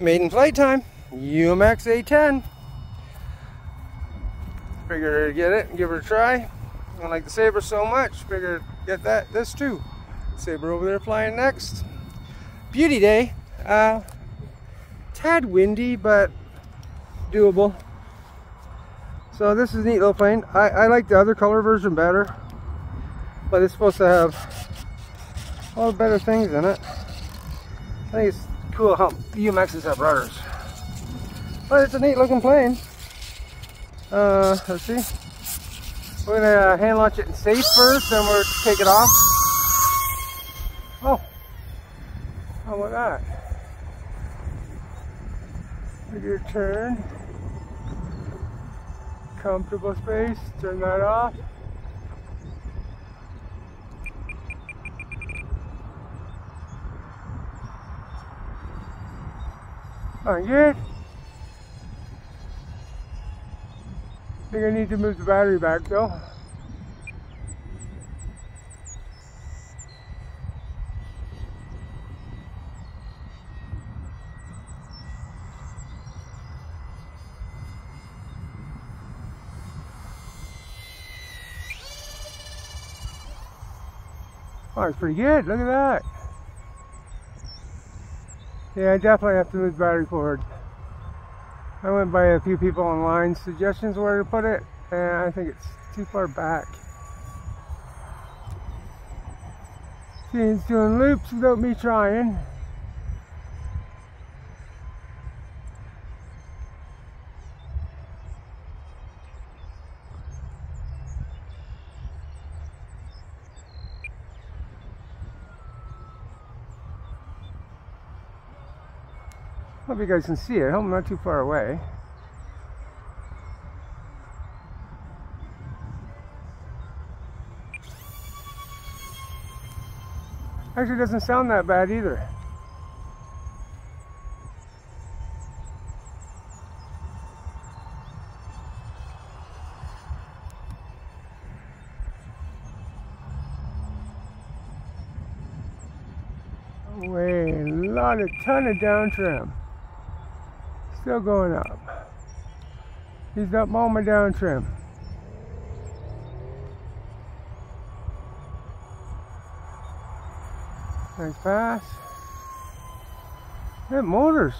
maiden flight time. UMX A10. Figured to get it and give her a try. I like the Sabre so much, figured get that this too. Sabre over there flying next. Beauty day. Uh, tad windy, but doable. So this is a neat little plane. I, I like the other color version better, but it's supposed to have all the better things in it. I think it's cool how UMXs have rudders. But it's a neat looking plane. Uh, let's see. We're gonna uh, hand launch it in safe first, then we'll take it off. Oh, how about that? Your turn. Comfortable space, turn that off. Oh, Alright, good. think I need to move the battery back though. Oh, it's pretty good. Look at that. Yeah, I definitely have to move the battery forward. I went by a few people online suggestions where to put it and I think it's too far back. She's doing loops without me trying. Hope you guys can see it. I hope I'm not too far away. Actually doesn't sound that bad either. Way, a lot of ton of down trim. Still going up. He's up all my down trim. Nice pass. That motors.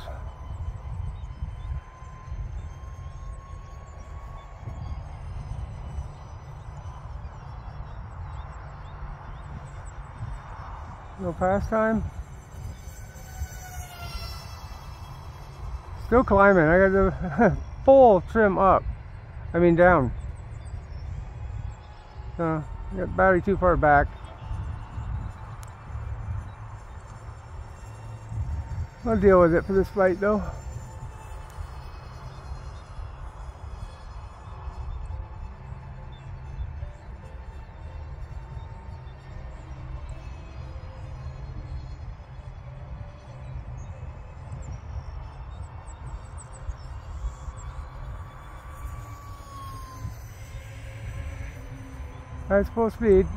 No pass time. Still climbing. I got the full trim up. I mean down. Uh, so, got battery too far back. I'll deal with it for this flight though. That's full speed.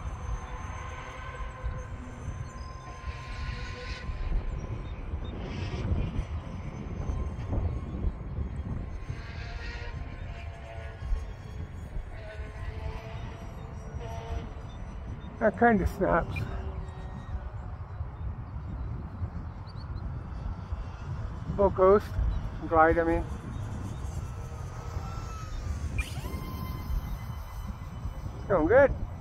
That kind of snaps. Full coast, glide I mean. Going good.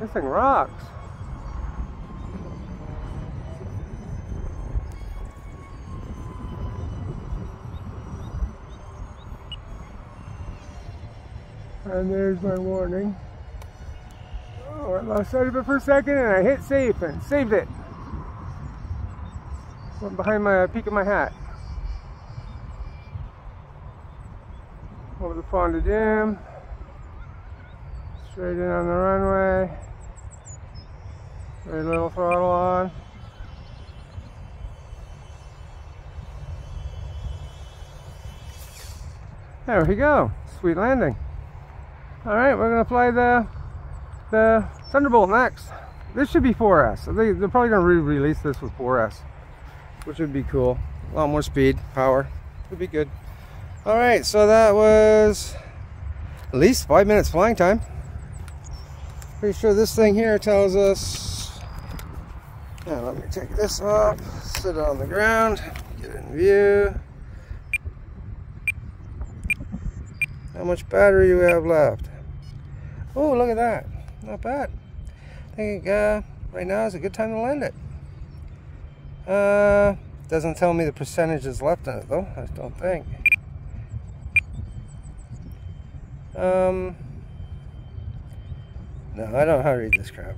This thing rocks. And there's my warning. Oh, I lost sight of it for a second and I hit save and saved it. Went behind my peak of my hat. Over the Fonda Dam. Straight in on the runway. Very little throttle on. There we go. Sweet landing. All right, we're gonna fly the the Thunderbolt next. This should be 4S. They, they're probably gonna re-release this with 4S, which would be cool. A lot more speed, power, would be good. All right, so that was at least five minutes flying time. Pretty sure this thing here tells us. Yeah, let me take this off, sit it on the ground, get in view. How much battery do we have left? Oh, look at that. Not bad. I think uh, right now is a good time to land it. Uh, doesn't tell me the percentages left in it though, I don't think. Um, no, I don't know how to read this crap.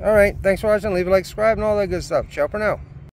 Alright, thanks for watching. Leave a like, subscribe, and all that good stuff. Ciao for now.